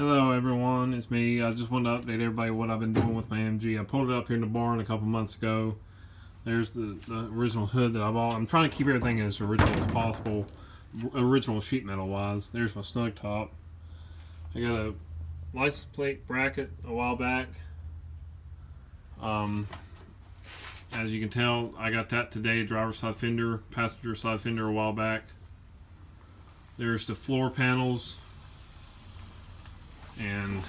Hello everyone, it's me. I just wanted to update everybody what I've been doing with my MG. I pulled it up here in the barn a couple months ago. There's the, the original hood that I bought. I'm trying to keep everything as original as possible, original sheet metal wise. There's my snug top. I got a license plate bracket a while back. Um, as you can tell, I got that today. Driver side fender, passenger side fender a while back. There's the floor panels and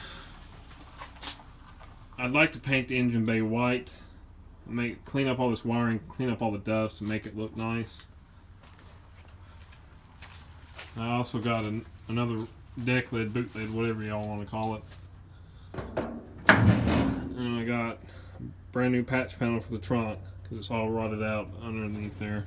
I'd like to paint the engine bay white make clean up all this wiring clean up all the dust and make it look nice. I also got an, another deck lid boot lid whatever y'all want to call it. And I got brand new patch panel for the trunk because it's all rotted out underneath there.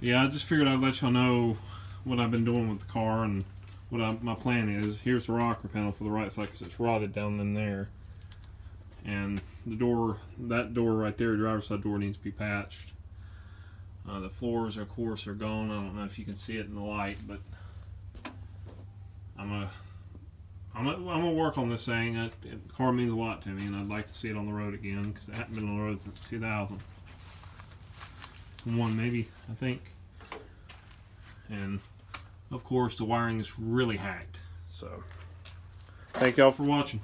Yeah I just figured I'd let y'all know what I've been doing with the car and what I, my plan is, here's the rocker panel for the right side because it's rotted down in there. And the door, that door right there, driver's side door needs to be patched. Uh, the floors, of course, are gone. I don't know if you can see it in the light, but I'm gonna, I'm gonna, I'm gonna work on this thing. It, it, the car means a lot to me, and I'd like to see it on the road again because it hasn't been on the road since 2000. One maybe, I think. And of course the wiring is really hacked so. Thank y'all for watching